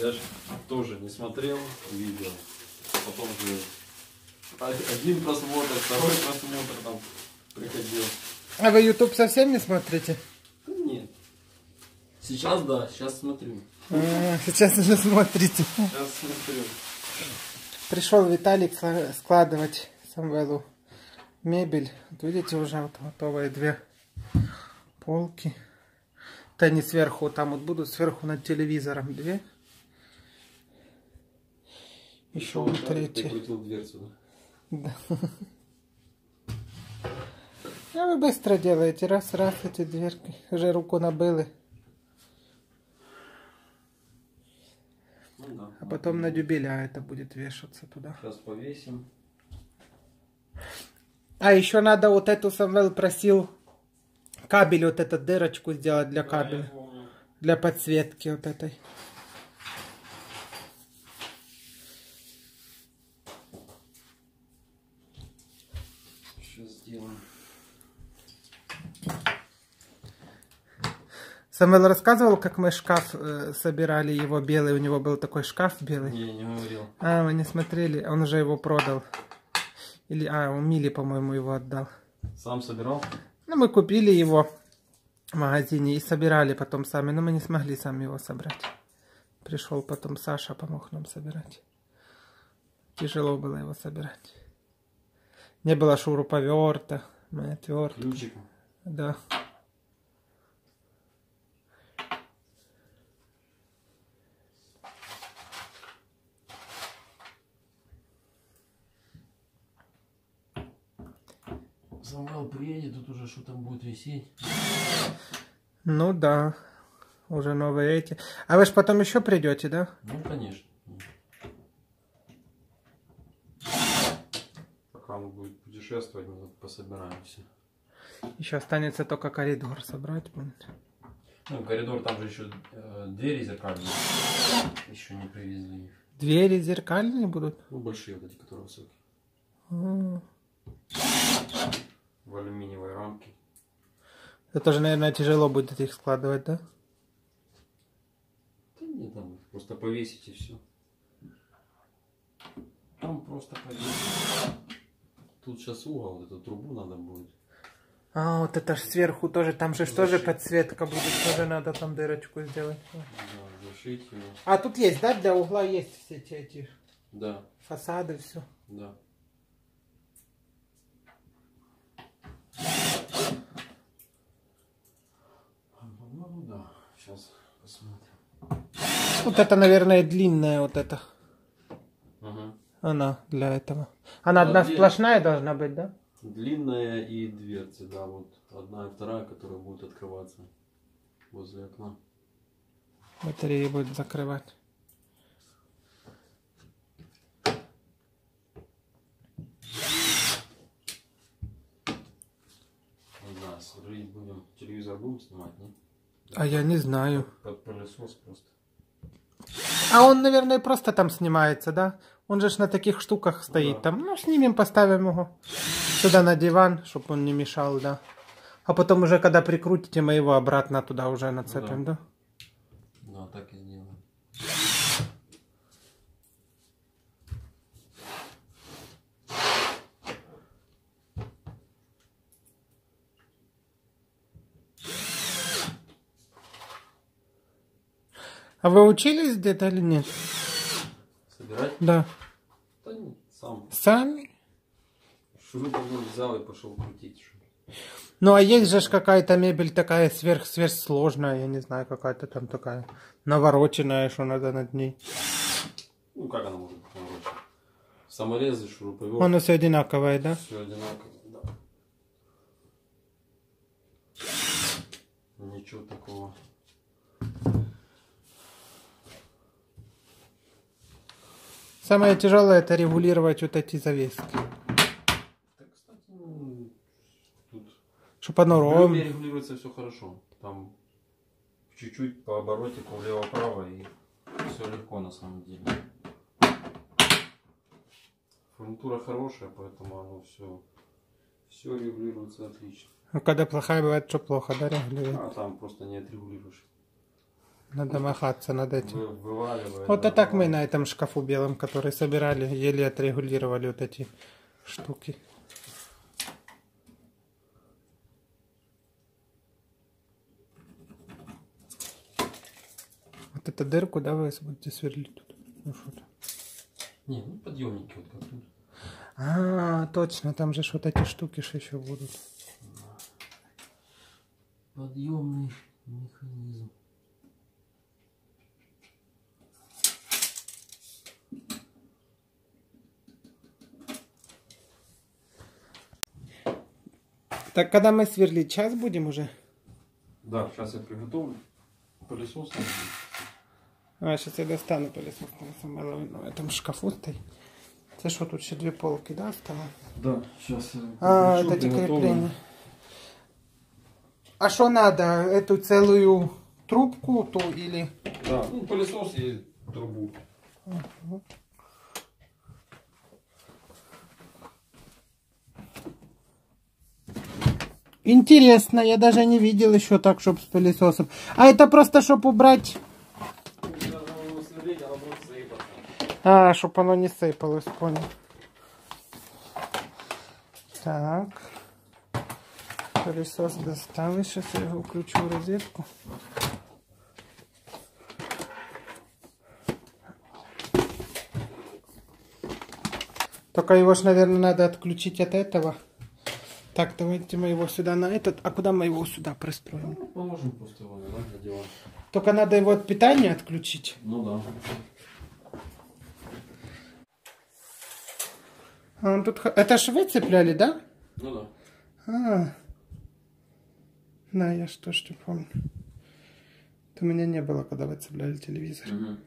Я же тоже не смотрел видео. Потом же один просмотр, второй просмотр там приходил. А вы YouTube совсем не смотрите? Да нет. Сейчас да, сейчас смотрю. А, сейчас уже смотрите. Сейчас смотрю. Пришел Виталик складывать Самвелу мебель. Вот видите, уже вот готовые две полки. Это они сверху, там вот будут сверху над телевизором две. Еще вот крутил дверцу, да? А вы быстро делаете, раз-раз эти дверки. Уже руку набыли. Ну да. А потом на дюбеля это будет вешаться туда. Сейчас повесим. А еще надо вот эту Самвел просил кабель, вот эту дырочку сделать для кабеля. Да. Для подсветки вот этой. Сейчас сделаем. Самвел рассказывал, как мы шкаф э, собирали его белый. У него был такой шкаф белый. Не, не говорил. А, вы не смотрели. Он уже его продал. Или, а, у Мили, по-моему, его отдал. Сам собирал? Ну, мы купили его в магазине и собирали потом сами, но мы не смогли сами его собрать. Пришел потом Саша, помог нам собирать. Тяжело было его собирать. Не было шуруповерта, мы отвертки. Ключиком. Да. Самвел приедет, тут уже что там будет висеть. Ну да. Уже новые эти. А вы же потом еще придете, да? Ну, конечно. Пока он будет путешествовать, мы тут пособираем все. Еще останется только коридор собрать будет. Ну, коридор, там же еще э, двери зеркальные. Еще не привезли их. Двери зеркальные будут? Ну, большие вот эти, которые высокие. М. В алюминиевой рамке. Это тоже, наверное, тяжело будет их складывать, да? Да нет, там просто повесить и все. Там просто повесить. Тут сейчас угол, эту трубу надо будет. А, вот это ж сверху тоже, там же ж тоже Зашить. подсветка будет, тоже надо там дырочку сделать. Да, зашить его. А тут есть, да, для угла есть все эти, эти Да, фасады, все. да. Ну да, сейчас посмотрим. Вот это, наверное, длинная вот эта. Ага. Она для этого. Она Да, одна длин- сплошная должна быть, да? Длинная и дверцы, да, вот одна и вторая, которая будет открываться возле окна. Батареи будет закрывать. Сверлить будем, телевизор будем снимать, нет? А я не знаю. Под пылесос просто. А он, наверное, просто там снимается, да? Он же ж на таких штуках стоит да. там. Ну, снимем, поставим его сюда на диван, чтобы он не мешал, да. А потом уже, когда прикрутите, мы его обратно туда уже нацепим, да? Да, так и А вы учились где-то или нет? Собирать? Да. Да нет, сам. Сами? Шуруповерт взял и пошел крутить. Ну, а есть же какая-то мебель такая сверх сверхсложная, я не знаю, какая-то там такая навороченная, что надо над ней. Ну, как она может быть наворочена? Саморезы, шуруповерт. Оно все одинаковое, да? Все одинаково, да. Ничего такого. Самое тяжелое это регулировать вот эти завески. Ну, Чтобы оно ровно. Регулируется все хорошо. Там чуть-чуть по оборотику влево-вправо и все легко на самом деле. Фурнитура хорошая, поэтому оно все, все регулируется отлично. Ну, когда плохая бывает, что плохо, да, регулирует? А там просто не отрегулируешь. Надо махаться над этим. вы-. Вот а так мы на этом шкафу белом, который собирали, еле отрегулировали вот эти штуки. Вот эту дырку, да, вы будете сверлить тут? Ну? Не, ну подъемники вот как тут. А, точно, там же вот эти штуки еще будут. Подъемный механизм. Так, когда мы сверлить, час будем уже? Да, сейчас я приготовлю пылесос. А, сейчас я достану пылесос, там самое главное, в этом шкафу стоит. Це що, тут ще дві полки, да, стало? Да, сейчас я А, это эти крепления. А что надо? Эту целую трубку ту или... Да, ну пылесос и трубу. Интересно, я даже не видел еще так, чтобы с пылесосом. А это просто, чтобы убрать... А, чтобы оно не сыпалось, понял. Так. Пылесос достал. Сейчас я его включу в розетку. Только его ж, наверное, надо отключить от этого. Так, давайте мы его сюда на этот. А куда мы его сюда пристроим? Ну, положим просто его, для дела. Только надо его от питания отключить. Ну да. А, тут... Это ж вы цепляли, да? Ну да. А. Да, я что ж не помню. Это у меня не было, когда вы цепляли телевизор. Мгм.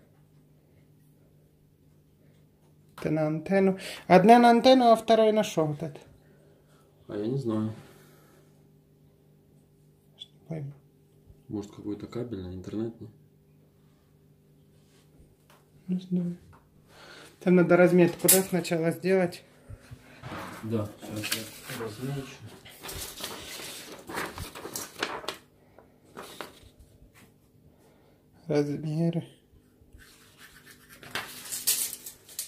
Это на антенну. Одна на антенну, а вторая на что вот это? А я не знаю. Не пойму. Может какой-то кабельный, интернетный? Не знаю. Там надо разметку, да, сначала сделать. Да, сейчас я размечу. Размеры.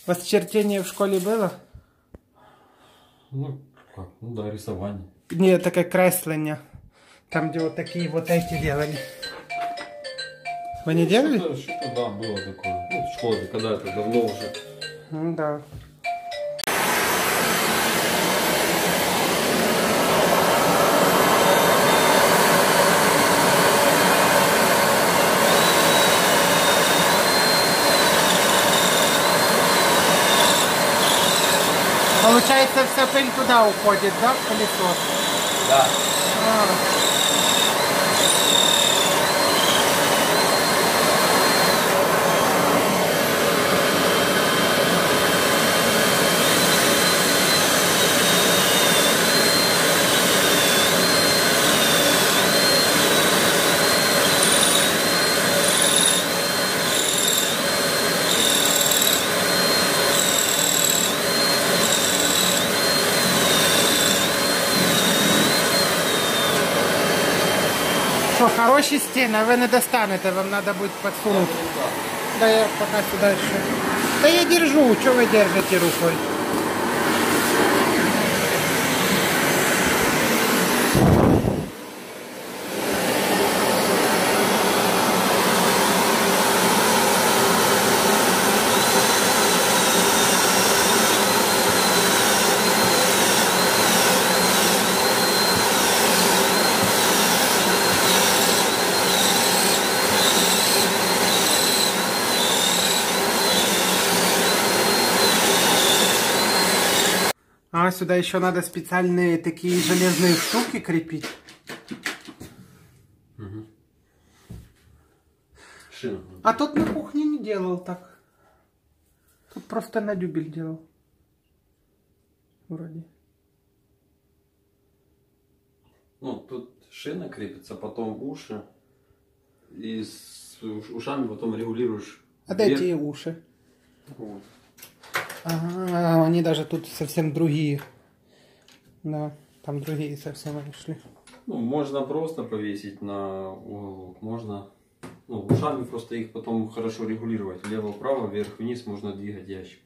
Вас чертение в школе было? Ну, как? Ну да, рисование. Ні, таке креслення. Там, где вот такие вот эти делали. Вы не делали? Что-то, что-то, да, было такое. Ну, в школе, когда это давно уже. Ну да. Получается, вся пыль туда уходит, да, в пылесос? Да. А. Що, хороші стіни, ви не достанете, вам треба буде підсунути. Да я пока сюда еще. Да я держу, что вы держите рукой? Сюда еще надо специальные такие железные штуки крепить. Шина. А тот на кухне не делал так. Тут просто на дюбель делал. Вроде. Ну, тут шина крепится, потом уши. И с уш- ушами потом регулируешь. А дайте уши. Вот. Ага, они даже тут совсем другие. Да, там другие совсем они шли. Ну, можно просто повесить на уголок, можно ну, ушами просто их потом хорошо регулировать. Влево-вправо, вверх-вниз можно двигать ящик.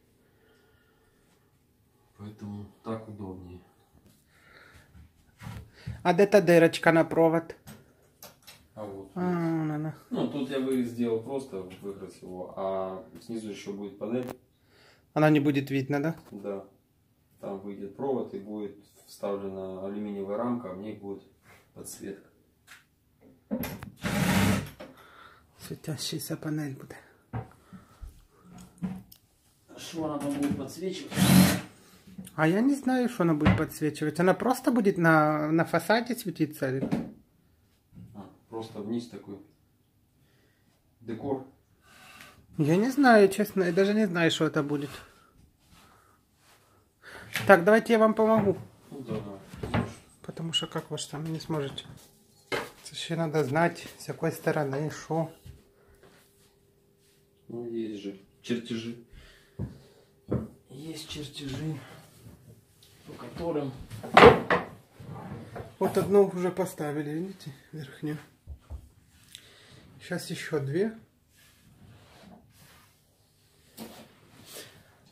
Поэтому так удобнее. А де та дырочка на провод? А вот. А, вон она. Ну, тут я бы сделал просто выкрас его, а снизу еще будет панель. Она не будет видно, да? Да. Там выйдет провод и будет вставлена алюминиевая рамка, а в ней будет подсветка. Светящаяся панель буде. Что она там будет подсвечивать? А я не знаю, что она будет подсвечивать. Она просто будет на, на фасаде светиться? или- А, просто вниз такой декор. Я не знаю, честно. Я даже не знаю, что это будет. Так, давайте я вам помогу. Ну да, да. Потому что как вы сами не сможете. Це ще надо знать, с какой стороны, что. Ну, есть же чертежи. Есть чертежи, по которым... Вот одну уже поставили, видите, верхнюю. Сейчас еще две.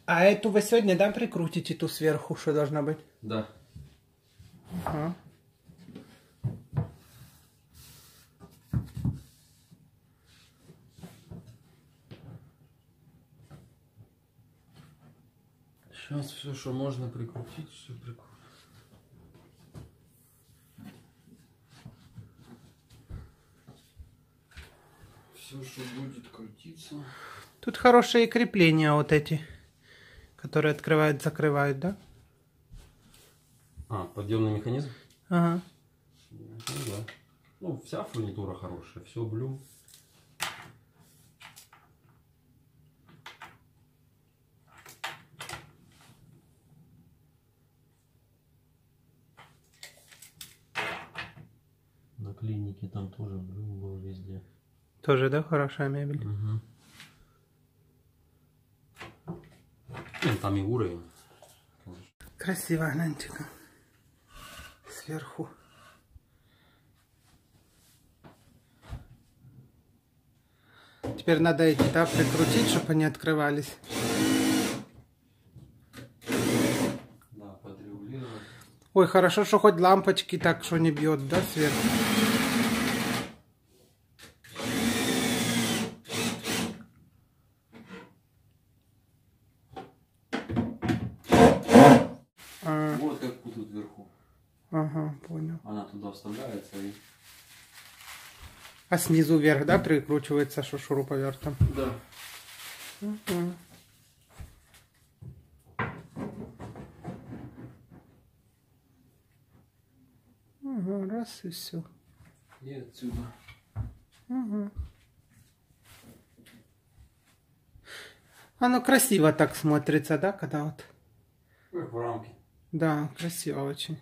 А эту вы сегодня, да, прикрутите ту сверху, что должна быть? Да. Ага. Сейчас все, что можно прикрутить, все прикрутить. Все, что будет крутиться. Тут хорошие крепления вот эти, которые открывают, закрывают, да? А, подъемный механизм? Ага. Ну да. Ну, вся фурнитура хорошая, все блю. На клинике там тоже блю был везде. Тоже, да, хорошая мебель? Угу. Ну, там и уровень. Красиво, гляньте-ка. Сверху. Теперь надо эти, да, прикрутить, чтобы они открывались. Да. Ой, хорошо, что хоть лампочки так, что не бьет, да, сверху. А, Вот как тут вверху. Она туда вставляется и... А снизу вверх, да, прикручивается что шуруповертом? Да. Мгм. Ага, раз и все. И отсюда. Оно ну, красиво так смотрится, да, когда вот. Как в рамке. Да, красиво очень.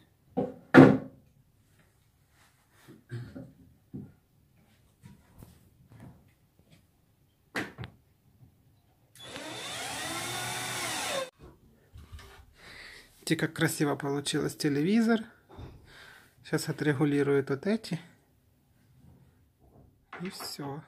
Видите, как красиво получилось телевизор. Сейчас отрегулируют вот эти. И все.